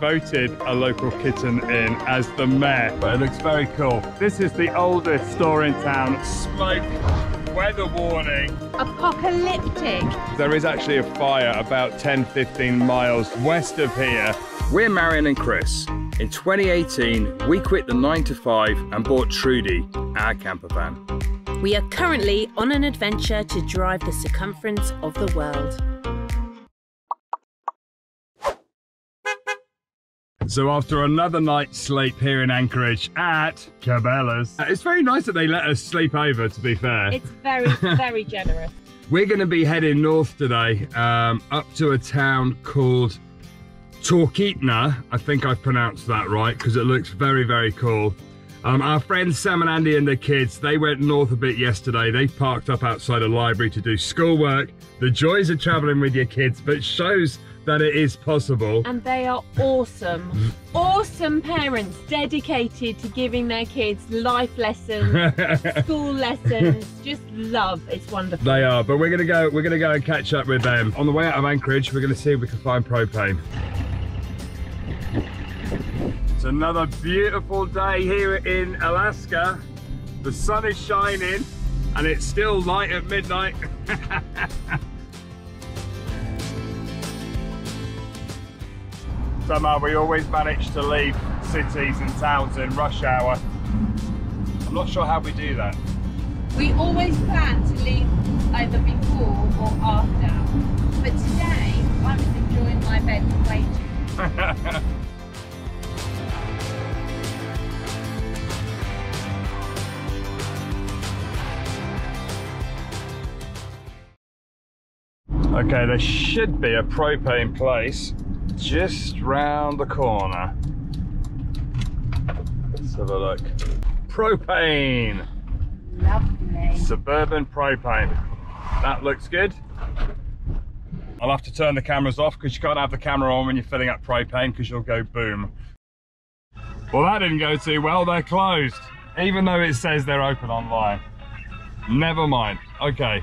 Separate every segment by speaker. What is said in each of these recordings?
Speaker 1: voted a local kitten in as the mayor, but it looks very cool. This is the oldest store in town. Smoke, weather warning.
Speaker 2: Apocalyptic.
Speaker 1: There is actually a fire about 10, 15 miles west of here.
Speaker 3: We're Marianne and Chris. In 2018, we quit the 9 to 5 and bought Trudy, our camper van.
Speaker 2: We are currently on an adventure to drive the circumference of the world.
Speaker 1: So after another night's sleep here in Anchorage at Cabela's, it's very nice that they let us sleep over, to be fair.
Speaker 2: It's very, very generous.
Speaker 1: We're going to be heading north today, um, up to a town called Talkeetna. I think I've pronounced that right because it looks very, very cool. Um, our friends Sam and Andy and the kids, they went north a bit yesterday. They parked up outside a library to do schoolwork. The joys of traveling with your kids, but shows that it is possible.
Speaker 2: And they are awesome, awesome parents dedicated to giving their kids life lessons, school lessons, just love. It's wonderful.
Speaker 1: They are, but we're gonna go. We're gonna go and catch up with them on the way out of Anchorage. We're gonna see if we can find propane. It's another beautiful day here in Alaska. The sun is shining, and it's still light at midnight. Somehow we always manage to leave cities and towns in rush hour. I'm not sure how we do that.
Speaker 2: We always plan to leave either before or after, but today I was enjoying my bed waiting.
Speaker 1: Okay, there should be a propane place just round the corner. Let's have a look. Propane!
Speaker 2: Lovely.
Speaker 1: Suburban propane. That looks good. I'll have to turn the cameras off because you can't have the camera on when you're filling up propane because you'll go boom. Well, that didn't go too well. They're closed, even though it says they're open online. Never mind. Okay.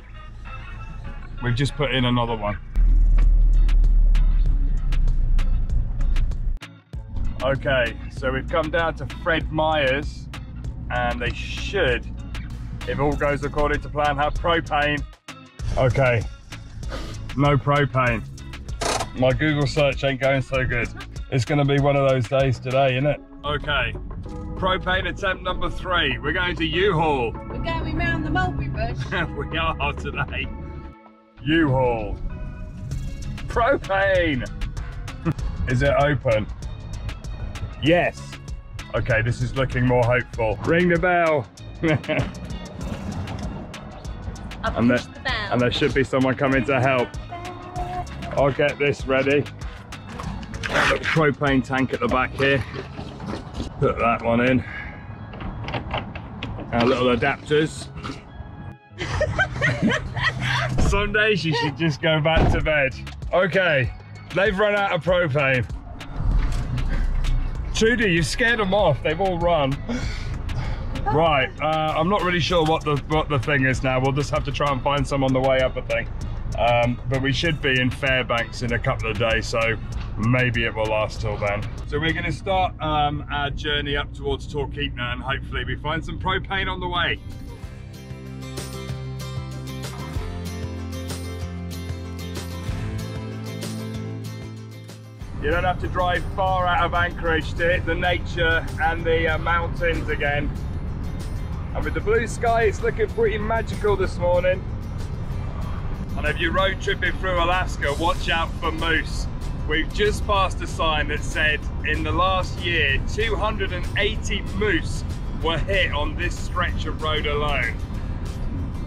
Speaker 1: We've just put in another one. Okay, so we've come down to Fred Meyers and they should, if all goes according to plan, have propane. Okay, no propane. My Google search ain't going so good. It's gonna be one of those days today, isn't it? Okay, propane attempt number three. We're going to U-Haul.
Speaker 2: We're going round the mulberry bush.
Speaker 1: we are today. U-Haul. Propane. Is it open? Yes. Okay, this is looking more hopeful. Ring the bell. And
Speaker 2: push
Speaker 1: the-
Speaker 2: bell.
Speaker 1: and there should be someone coming to help. I'll get this ready. Little propane tank at the back here. Put that one in. Our little adapters. Some days you should just go back to bed. Okay, they've run out of propane. Trudy, you've scared them off. They've all run. Right, uh, I'm not really sure what the what the thing is now. We'll just have to try and find some on the way up, I think. Um, but we should be in Fairbanks in a couple of days, so maybe it will last till then. So we're going to start um, our journey up towards Talkeetna and hopefully we find some propane on the way. You don't have to drive far out of Anchorage to hit the nature and the uh, mountains again. And with the blue sky, it's looking pretty magical this morning. And if you're road tripping through Alaska, watch out for moose. We've just passed a sign that said in the last year, 280 moose were hit on this stretch of road alone.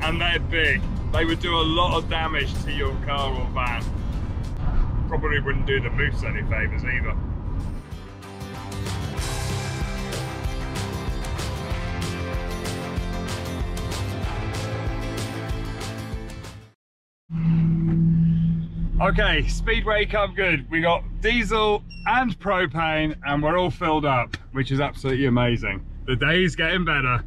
Speaker 1: And they're big. They would do a lot of damage to your car or van. Probably wouldn't do the moose any favours either. Okay, Speedway come good. We got diesel and propane and we're all filled up, which is absolutely amazing. The day's getting better.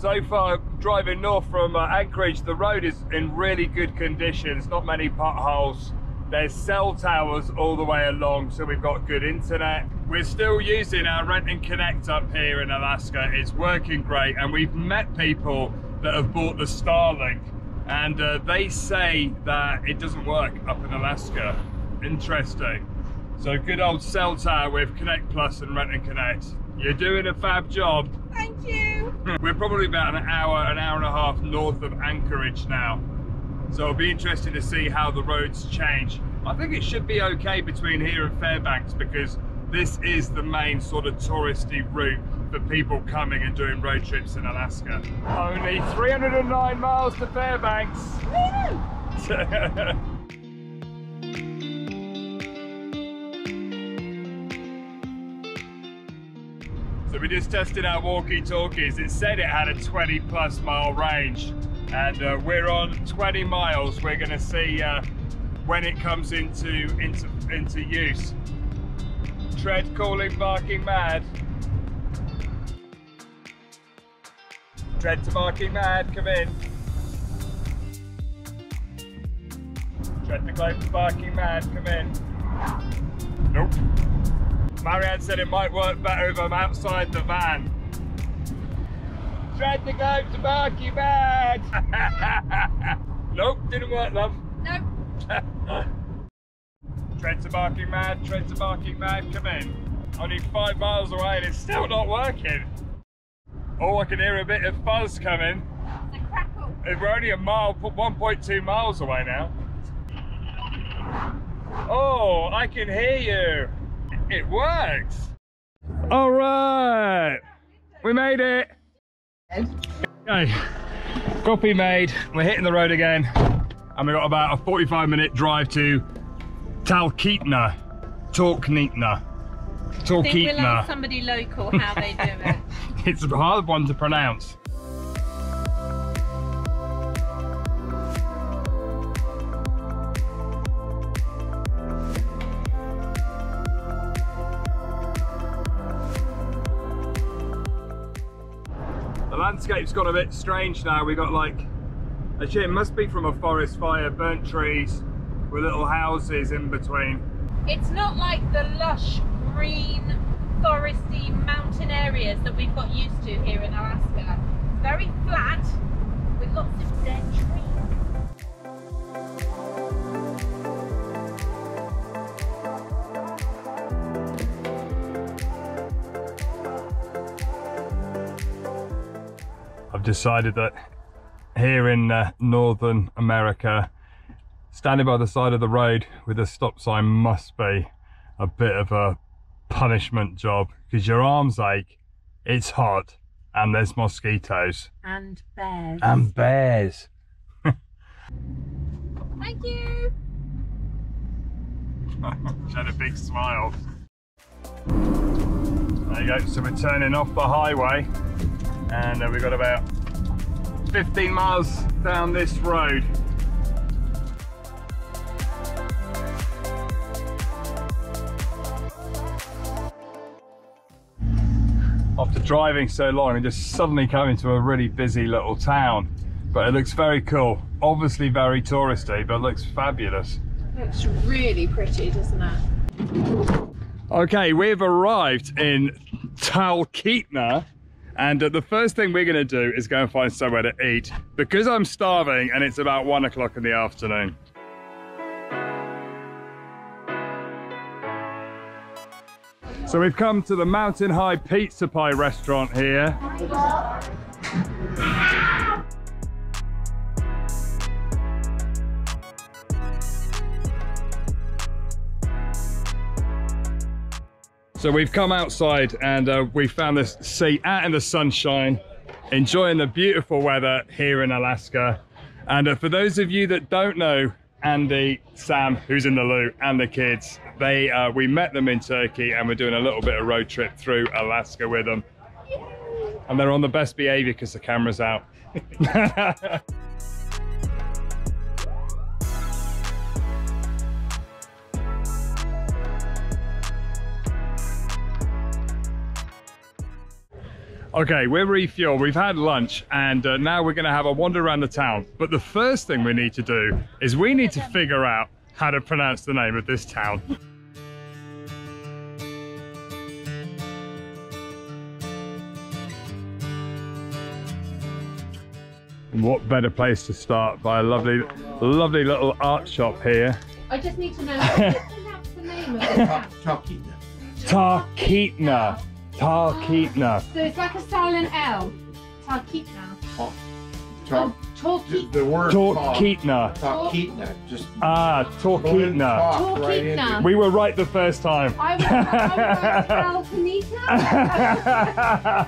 Speaker 1: So far, driving north from uh, Anchorage, the road is in really good conditions, not many potholes. There's cell towers all the way along, so we've got good internet. We're still using our Rent and Connect up here in Alaska. It's working great, and we've met people that have bought the Starlink, and uh, they say that it doesn't work up in Alaska. Interesting. So good old cell tower with Connect Plus and Rent and Connect. You're doing a fab job.
Speaker 2: Thank you.
Speaker 1: We're probably about an hour, an hour and a half north of Anchorage now. So it'll be interesting to see how the roads change. I think it should be okay between here and Fairbanks because this is the main sort of touristy route for people coming and doing road trips in Alaska. Only 309 miles to Fairbanks. So we just tested our walkie-talkies. It said it had a 20 plus mile range and uh, we're on 20 miles. We're gonna see uh, when it comes into, into, into use. Tread calling, barking mad. Tread to barking mad, come in. Tread to close to barking mad, come in. Nope. Marianne said it might work better if I'm outside the van. Tried to go to Barky Bad. nope, didn't work, love.
Speaker 2: No.
Speaker 1: Tread to Barking Mad, tread to Barking Mad, come in. Only five miles away and it's still not working. Oh, I can hear a bit of fuzz coming.
Speaker 2: It's a crackle.
Speaker 1: We're only a mile, 1.2 miles away now. Oh, I can hear you. It works. All right, we made it. Okay, copy made. We're hitting the road again, and we got about a 45 minute drive to Talkeetna, Talkeetna,
Speaker 2: I think we'll
Speaker 1: Talkeetna.
Speaker 2: ask somebody local how they do it.
Speaker 1: It's a hard one to pronounce. Landscape's got a bit strange now. We got like, actually it must be from a forest fire, burnt trees with little houses in between.
Speaker 2: It's not like the lush green foresty mountain areas that we've got used to here in Alaska. It's very flat with lots of dead trees.
Speaker 1: Decided that here in uh, Northern America, standing by the side of the road with a stop sign must be a bit of a punishment job because your arms ache, it's hot, and there's mosquitoes
Speaker 2: And bears.
Speaker 1: and bears.
Speaker 2: Thank you.
Speaker 1: she had a big smile. There you go. So we're turning off the highway, and uh, we've got about 15 miles down this road. After driving so long and just suddenly coming to a really busy little town, but it looks very cool. Obviously very touristy, but looks fabulous.
Speaker 2: Looks really pretty, doesn't it?
Speaker 1: Okay, we've arrived in Talkeetna, and uh, the first thing we're going to do is go and find somewhere to eat because I'm starving and it's about one o'clock in the afternoon. So we've come to the Mountain High Pizza Pie restaurant here. So we've come outside and uh, we found this seat out in the sunshine, enjoying the beautiful weather here in Alaska. And uh, for those of you that don't know Andy, Sam, who's in the loop, and the kids, they uh, we met them in Turkey and we're doing a little bit of road trip through Alaska with them. And they're on the best behavior because the camera's out. Okay, we're refueled. We've had lunch and uh, now we're going to have a wander around the town. But the first thing we need to do is we need to figure out how to pronounce the name of this town. what better place to start by a lovely, lovely little art shop here.
Speaker 2: I just need to know what's the name of the town.
Speaker 4: Talkeetna.
Speaker 1: Tarkitna. Tarkitna.
Speaker 2: So it's like a silent L. Tarkitna.
Speaker 4: Talk.
Speaker 2: Oh,
Speaker 4: Talk.
Speaker 2: Torquay.
Speaker 4: The word talk.
Speaker 1: Torquitna.
Speaker 4: Talkeetna. Just
Speaker 1: Ah,
Speaker 4: go ahead and
Speaker 1: Torquitna.
Speaker 4: talk right into
Speaker 2: Torquitna.
Speaker 4: it.
Speaker 1: We were right the first time.
Speaker 2: I was, I was Alcanita.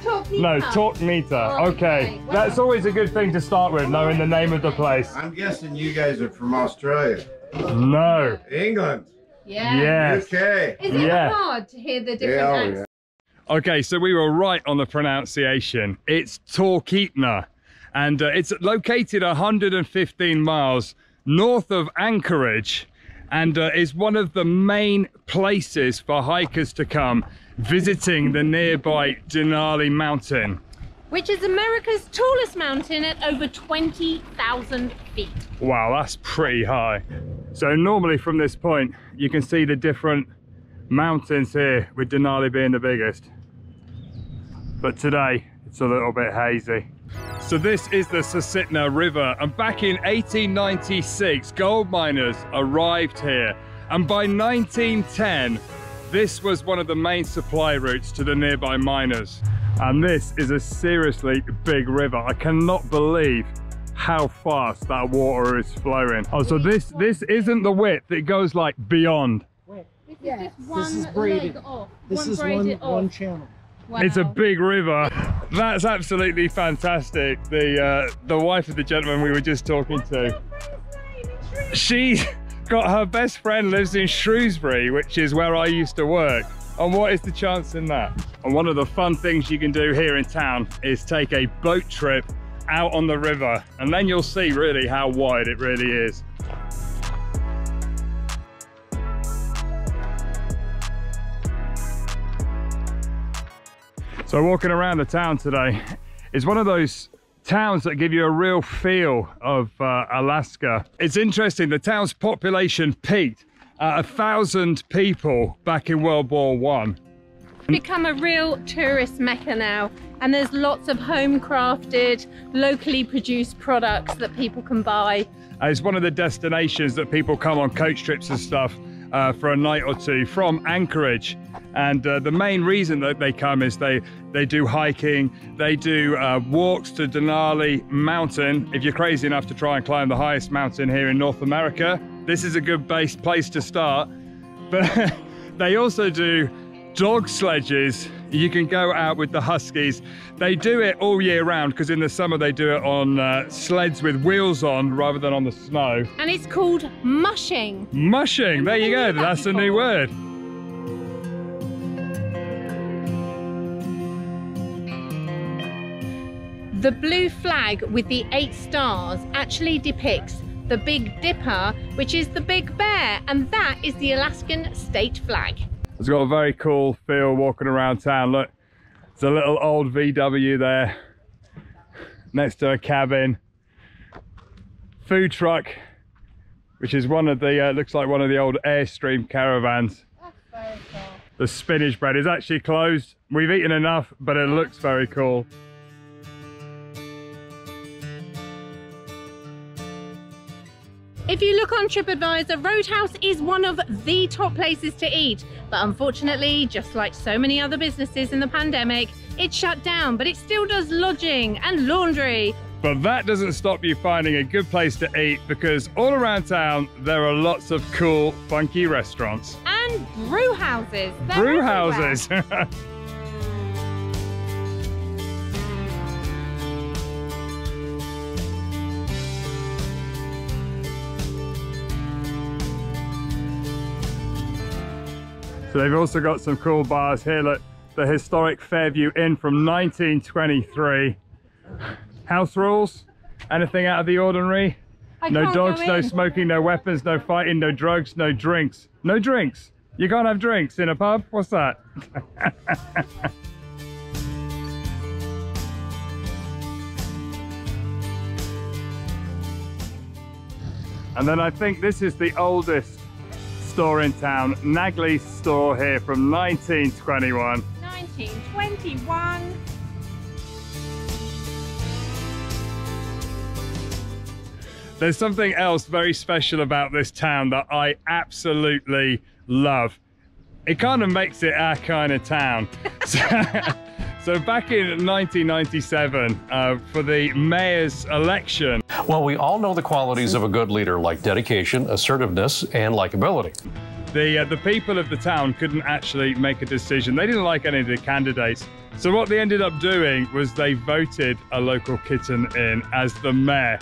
Speaker 2: Torquitna.
Speaker 1: no, Torquita.
Speaker 2: Oh,
Speaker 1: Okay.
Speaker 2: okay. Well-
Speaker 1: That's always a good thing to start with, knowing the name of the place.
Speaker 4: I'm guessing you guys are from Australia.
Speaker 1: No.
Speaker 4: England.
Speaker 2: Yeah.
Speaker 1: Yes.
Speaker 4: UK.
Speaker 2: Is it
Speaker 1: Yeah.
Speaker 2: hard to hear the different
Speaker 4: Yeah, oh,
Speaker 2: accents?
Speaker 1: Okay, so we were right on the pronunciation. It's Torquitna, and uh, it's located 115 miles north of Anchorage, and uh, is one of the main places for hikers to come visiting the nearby Denali Mountain.
Speaker 2: Which is America's tallest mountain at over 20,000 feet.
Speaker 1: Wow, that's pretty high. So normally from this point, you can see the different mountains here, with Denali being the biggest. But today, it's a little bit hazy. So this is the Susitna River, and back in 1896, gold miners arrived here. And by 1910, this was one of the main supply routes to the nearby miners. And this is a seriously big river. I cannot believe how fast that water is flowing. Oh, so this this isn't the width, it goes like beyond.
Speaker 2: This is just one
Speaker 5: this is braided.
Speaker 2: leg off.
Speaker 5: This
Speaker 2: one
Speaker 5: is
Speaker 2: braided
Speaker 5: one
Speaker 2: off.
Speaker 5: channel.
Speaker 1: It's a big river. That's absolutely fantastic. The uh, the wife of the gentleman we were just talking to, she's got her best friend lives in Shrewsbury, which is where I used to work. And what is the chance in that? And one of the fun things you can do here in town is take a boat trip out on the river, and then you'll see really how wide it really is. So walking around the town today is one of those towns that give you a real feel of uh, Alaska. It's interesting, the town's population peaked at a thousand people back in World War One.
Speaker 2: become a real tourist mecca now and there's lots of home crafted locally produced products that people can buy
Speaker 1: Uh, It's one of the destinations that people come on coach trips and stuff uh, for a night or two from Anchorage. And uh, the main reason that they come is they they do hiking, they do uh, walks to Denali Mountain. If you're crazy enough to try and climb the highest mountain here in North America, this is a good base place to start. But they also do dog sledges. You can go out with the Huskies. They do it all year round because in the summer they do it on uh, sleds with wheels on rather than on the snow.
Speaker 2: and it's called mushing
Speaker 1: Mushing, there you go,
Speaker 2: that
Speaker 1: that's a new word.
Speaker 2: the blue flag with the eight stars actually depicts the big dipper which is the big bear and that is the alaskan state flag
Speaker 1: It's got a very cool feel walking around town. Look, it's a little old VW there next to a cabin. Food truck, which is one of the, uh, looks like one of the old Airstream caravans. The spinach bread is actually closed. We've eaten enough, but it looks very cool.
Speaker 2: If you look on TripAdvisor, Roadhouse is one of the top places to eat. But unfortunately, just like so many other businesses in the pandemic, it shut down, but it still does lodging and laundry.
Speaker 1: But that doesn't stop you finding a good place to eat because all around town there are lots of cool, funky restaurants.
Speaker 2: And brew houses. They're
Speaker 1: Brew
Speaker 2: everywhere.
Speaker 1: houses. So they've also got some cool bars here. Look, the historic Fairview Inn from 1923. House rules? Anything out of the ordinary?
Speaker 2: I
Speaker 1: No dogs, no smoking, no weapons, no fighting, no drugs, no drinks. No drinks. You can't have drinks in a pub? What's that? and then I think this is the oldest store in town, Nagley's store here from 1921.
Speaker 2: 1921.
Speaker 1: There's something else very special about this town that I absolutely love. It kind of makes it our kind of town. so, so back in 1997, uh, for the mayor's election,
Speaker 5: Well, we all know the qualities of a good leader like dedication, assertiveness, and likability.
Speaker 1: the uh, the people of the town couldn't actually make a decision. They didn't like any of the candidates. So what they ended up doing was they voted a local kitten in as the mayor,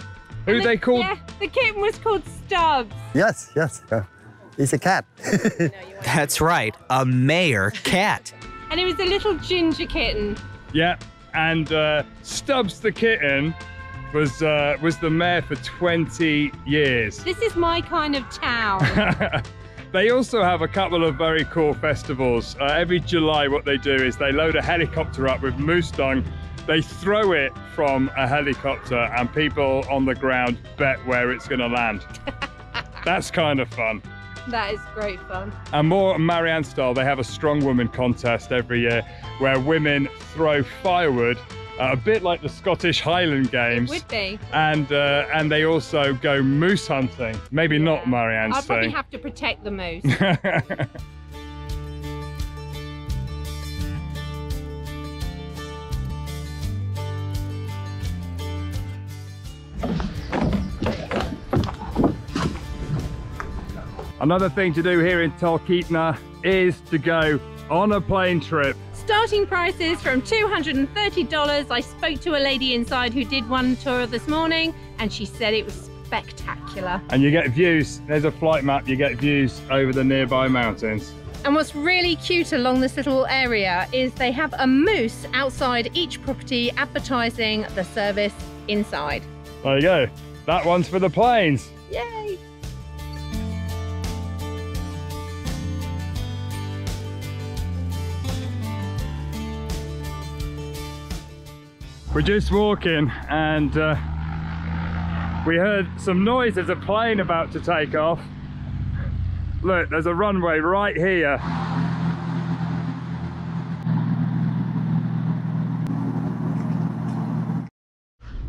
Speaker 1: who they called
Speaker 2: Yeah, the kitten was called Stubbs.
Speaker 6: Yes, yes. yeah. It's a cat.
Speaker 7: That's right, a mayor cat.
Speaker 2: And it was a little ginger kitten.
Speaker 1: Yeah, and uh, Stubbs the kitten was uh, was the mayor for 20 years.
Speaker 2: This is my kind of town.
Speaker 1: they also have a couple of very cool festivals. Uh, every July, what they do is they load a helicopter up with moose dung. They throw it from a helicopter, and people on the ground bet where it's going to land. That's kind of fun.
Speaker 2: That is great fun.
Speaker 1: And more Marianne style, they have a strong woman contest every year where women throw firewood, uh, a bit like the Scottish Highland Games.
Speaker 2: It Would be.
Speaker 1: and uh, and they also go moose hunting. Maybe not Marianne's
Speaker 2: I'll probably
Speaker 1: thing.
Speaker 2: have to protect the moose.
Speaker 1: Another thing to do here in Talkeetna is to go on a plane trip.
Speaker 2: Starting prices from $230. I spoke to a lady inside who did one tour this morning and she said it was spectacular.
Speaker 1: And you get views, there's a flight map, you get views over the nearby mountains.
Speaker 2: And what's really cute along this little area is they have a moose outside each property advertising the service inside.
Speaker 1: There you go. That one's for the planes.
Speaker 2: Yay!
Speaker 1: We're just walking and uh, we heard some noise. There's a plane about to take off. Look, there's a runway right here.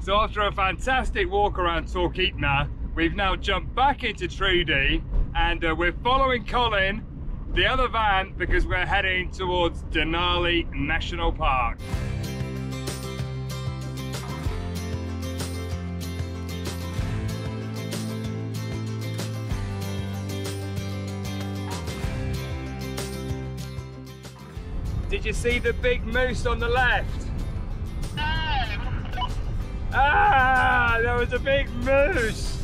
Speaker 1: So after a fantastic walk around Talkeetna, we've now jumped back into Trudy and uh, we're following Colin, the other van, because we're heading towards Denali National Park. Did you see the big moose on the left? Ah, there was a big moose.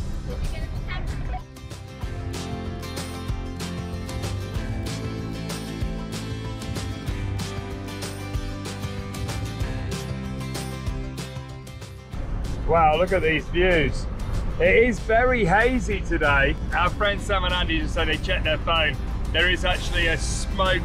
Speaker 1: Wow, look at these views. It is very hazy today. Our friends Sam and Andy just said they checked their phone. There is actually a smoke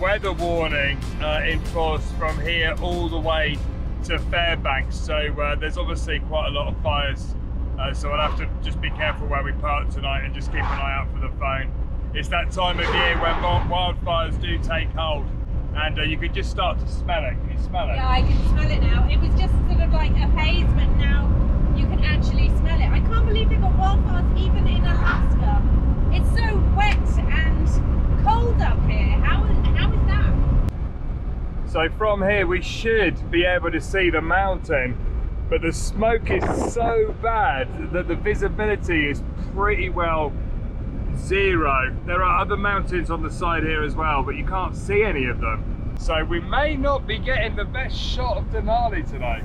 Speaker 1: weather warning uh, in force from here all the way to Fairbanks. So uh, there's obviously quite a lot of fires. Uh, so I'll have to just be careful where we park tonight and just keep an eye out for the phone. It's that time of year when wildfires do take hold and uh, you can just start to smell it. Can you smell it?
Speaker 2: Yeah, I can smell it now. It was just sort of like a haze, but now you can actually smell it. I can't believe they've got wildfires even in Alaska. It's so wet and cold up here. How is, how is that?
Speaker 1: So from here we should be able to see the mountain, but the smoke is so bad that the visibility is pretty well zero. There are other mountains on the side here as well, but you can't see any of them. So we may not be getting the best shot of Denali today.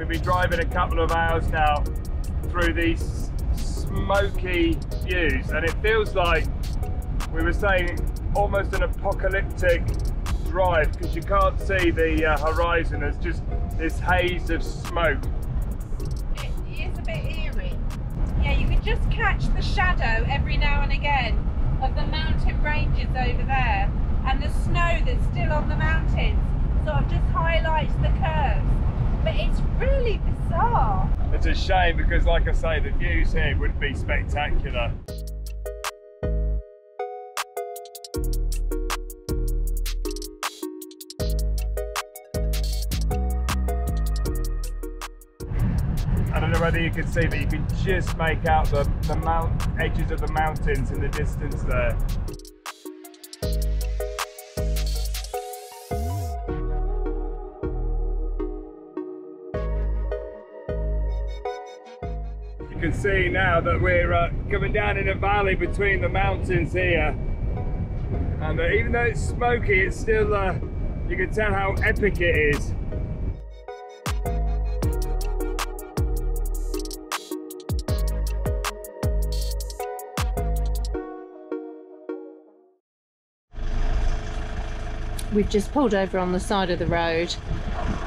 Speaker 1: We've been driving a couple of hours now through these smoky views and it feels like we were saying almost an apocalyptic drive because you can't see the uh, horizon there's just this haze of smoke
Speaker 2: It is a bit eerie. Yeah, you can just catch the shadow every now and again of the mountain ranges over there and the snow that's still on the mountains. sort of just highlights the curves. But it's really bizarre.
Speaker 1: It's a shame because, like I say, the views here would be spectacular. I don't know whether you can see, but you can just make out the, the mount edges of the mountains in the distance there. Can see now that we're uh, coming down in a valley between the mountains here. And uh, even though it's smoky, it's still, uh, you can tell how epic it is.
Speaker 2: We've just pulled over on the side of the road.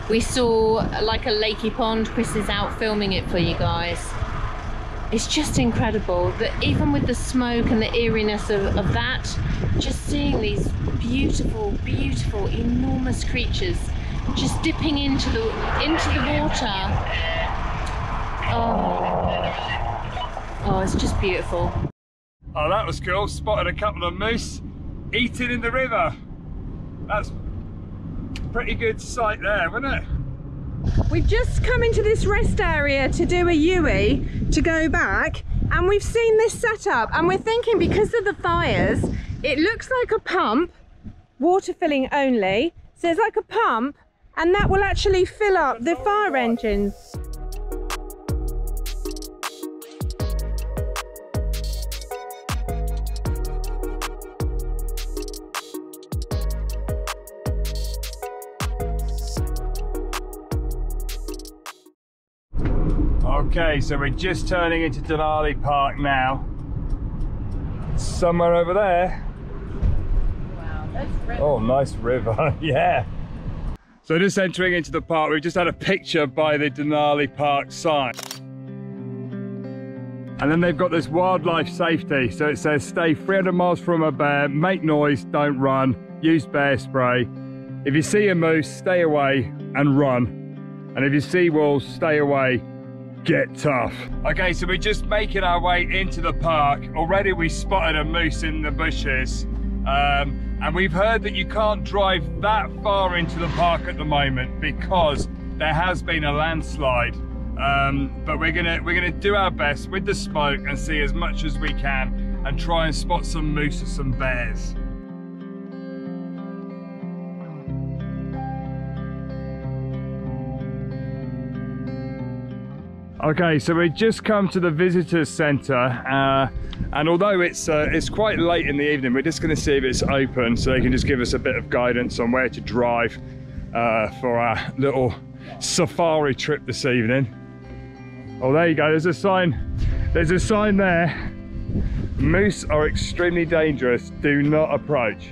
Speaker 2: We saw like a lakey pond. Chris is out filming it for you guys. It's just incredible that even with the smoke and the eeriness of, of that, just seeing these beautiful, beautiful, enormous creatures just dipping into the into the water. Oh, oh it's just beautiful.
Speaker 1: Oh, that was cool. Spotted a couple of moose eating in the river. That's pretty good sight there, wasn't it?
Speaker 8: We've just come into this rest area to do a Yui to go back and we've seen this setup and we're thinking because of the fires it looks like a pump water filling only so it's like a pump and that will actually fill up the fire engines.
Speaker 1: Okay, so we're just turning into Denali Park now. Somewhere over there.
Speaker 2: Wow, that's
Speaker 1: Oh, nice river, yeah. So just entering into the park, we've just had a picture by the Denali Park sign. And then they've got this wildlife safety. So it says stay 300 miles from a bear, make noise, don't run, use bear spray. If you see a moose, stay away and run. And if you see wolves, stay away, get tough. Okay, so we're just making our way into the park. Already we spotted a moose in the bushes. Um, and we've heard that you can't drive that far into the park at the moment because there has been a landslide. Um, but we're gonna we're gonna do our best with the smoke and see as much as we can and try and spot some moose or some bears. Okay, so we've just come to the visitors centre, uh, and although it's uh, it's quite late in the evening, we're just going to see if it's open, so they can just give us a bit of guidance on where to drive uh, for our little safari trip this evening. Oh, there you go. There's a sign. There's a sign there. Moose are extremely dangerous. Do not approach.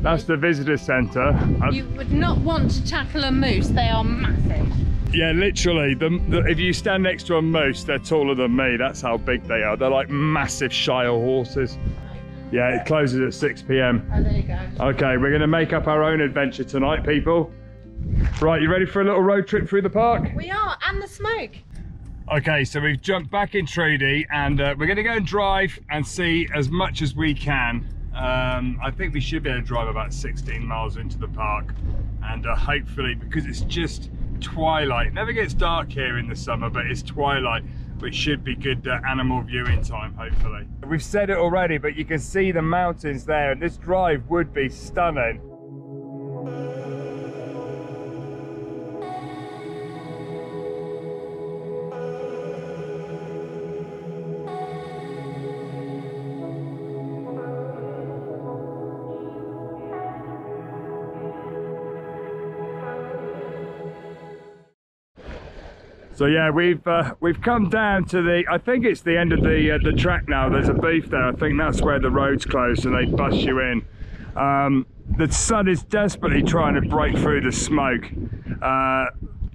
Speaker 1: That's the visitor centre.
Speaker 2: You would not want to tackle a moose, they are massive.
Speaker 1: Yeah, literally. The, the, if you stand next to a moose, they're taller than me. That's how big they are. They're like massive Shire horses. Yeah, it closes at 6 p.m.
Speaker 2: Oh, there you go.
Speaker 1: Okay, we're going to make up our own adventure tonight, people. Right, you ready for a little road trip through the park?
Speaker 2: We are, and the smoke.
Speaker 1: Okay, so we've jumped back in Trudy and uh, we're going to go and drive and see as much as we can. Um, I think we should be able to drive about 16 miles into the park and uh, hopefully, because it's just twilight, never gets dark here in the summer, but it's twilight, which should be good uh, animal viewing time, hopefully. We've said it already, but you can see the mountains there and this drive would be stunning. So yeah, we've uh, we've come down to the. I think it's the end of the uh, the track now. There's a beef there. I think that's where the road's closed and they bust you in. Um, the sun is desperately trying to break through the smoke, uh,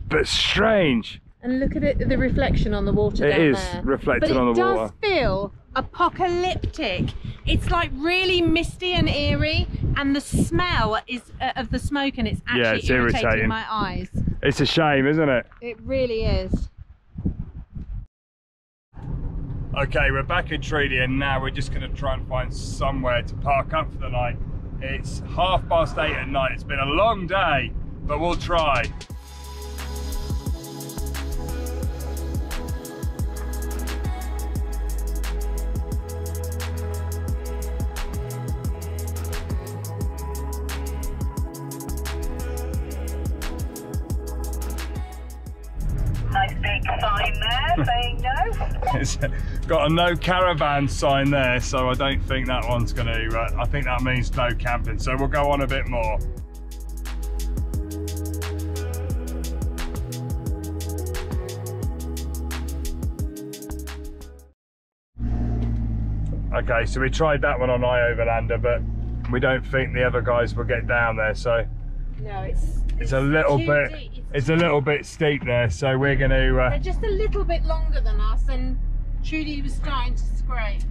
Speaker 1: but strange.
Speaker 2: And look at it, the reflection on the water
Speaker 1: It is
Speaker 2: there.
Speaker 1: reflected
Speaker 2: but
Speaker 1: on the water.
Speaker 2: it does feel apocalyptic. It's like really misty and eerie, and the smell is uh, of the smoke, and it's actually
Speaker 1: Yeah, it's
Speaker 2: irritating
Speaker 1: irritating.
Speaker 2: my eyes.
Speaker 1: It's a shame, isn't it?
Speaker 2: It really is.
Speaker 1: Okay, we're back in Trudy and now we're just going to try and find somewhere to park up for the night. It's half past eight at night. It's been a long day, but we'll try.
Speaker 9: Sign there saying no.
Speaker 1: It's got a no caravan sign there, so I don't think that one's going to, uh, I think that means no camping. So we'll go on a bit more. Okay, so we tried that one on iOverlander, but we don't think the other guys will get down there. So
Speaker 2: No, it's
Speaker 1: it's a little bit,
Speaker 2: deep.
Speaker 1: It's a little bit steep there. So we're going to, uh,
Speaker 2: They're just a little bit longer than us, and Trudy was starting to scrape.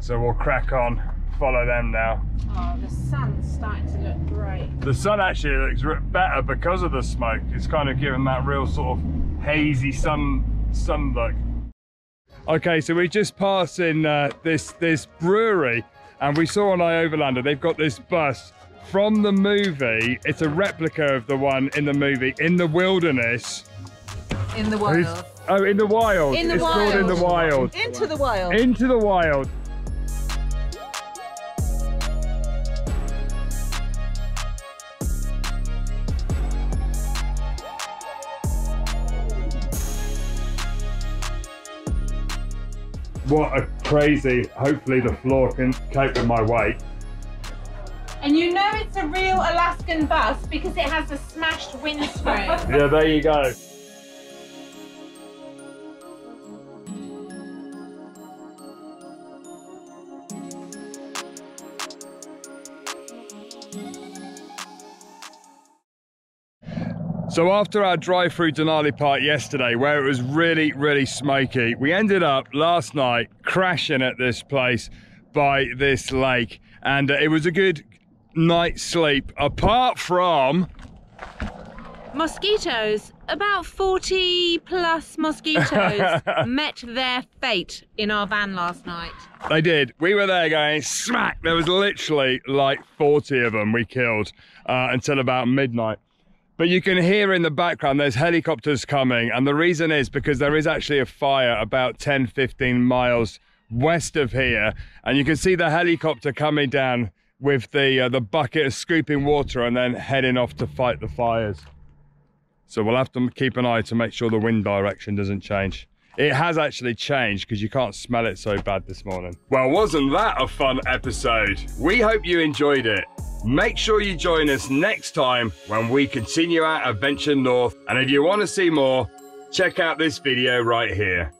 Speaker 1: so we'll crack on, follow them now.
Speaker 2: Oh, the sun's starting to look great.
Speaker 1: The sun actually looks better because of the smoke. It's kind of given that real sort of hazy sun sun look. Okay, so we're just passing uh, this this brewery, and we saw on iOverlander they've got this bus from the movie. It's a replica of the one in the movie in the wilderness.
Speaker 10: In the wild.
Speaker 1: Oh, in the wild.
Speaker 10: In the
Speaker 1: it's called in the
Speaker 10: wild.
Speaker 1: wild.
Speaker 10: Into the wild.
Speaker 1: Into the wild. What a crazy, hopefully the floor can cope with my weight.
Speaker 2: And you know it's a real Alaskan bus because it has a smashed windscreen.
Speaker 1: Yeah, there you go. So after our drive through Denali Park yesterday, where it was really, really smoky, we ended up last night crashing at this place by this lake. And uh, it was a good night's sleep, apart from
Speaker 2: Mosquitoes, about 40 plus mosquitoes met their fate in our van last night.
Speaker 1: They did. We were there going smack. There was literally like 40 of them we killed uh, until about midnight. But you can hear in the background there's helicopters coming. And the reason is because there is actually a fire about 10, 15 miles west of here. And you can see the helicopter coming down with the, uh, the bucket of scooping water and then heading off to fight the fires. So we'll have to keep an eye to make sure the wind direction doesn't change. It has actually changed because you can't smell it so bad this morning. Well, wasn't that a fun episode? We hope you enjoyed it. Make sure you join us next time when we continue our adventure north. And if you want to see more, check out this video right here.